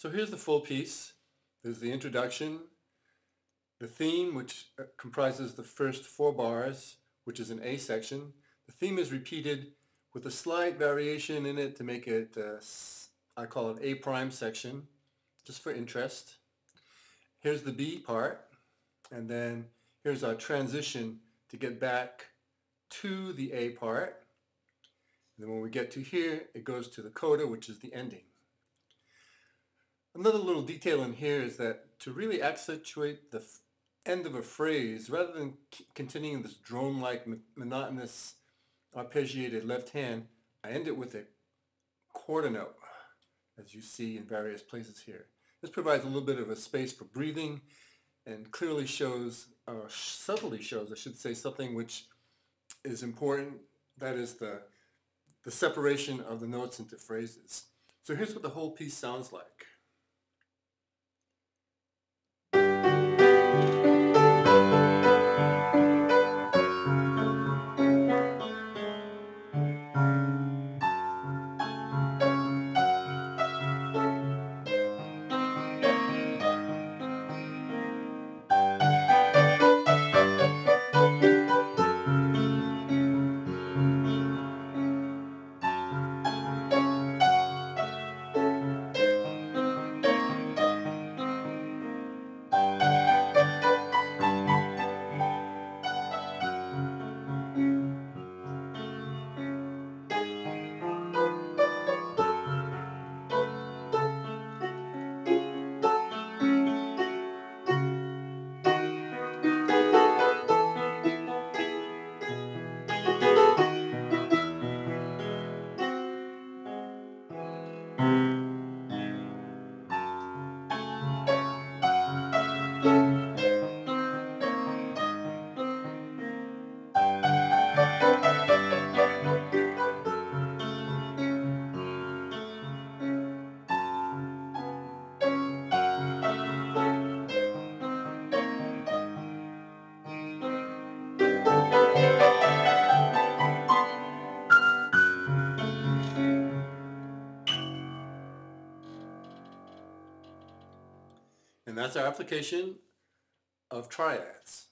So here's the full piece. There's the introduction, the theme, which uh, comprises the first four bars, which is an A section. The theme is repeated with a slight variation in it to make it, uh, I call it A prime section, just for interest. Here's the B part, and then here's our transition to get back to the A part. And then when we get to here, it goes to the coda, which is the ending. Another little detail in here is that to really accentuate the end of a phrase, rather than continuing this drone-like monotonous arpeggiated left hand, I end it with a quarter note, as you see in various places here. This provides a little bit of a space for breathing and clearly shows, or subtly shows, I should say, something which is important, that is the, the separation of the notes into phrases. So here's what the whole piece sounds like. And that's our application of triads.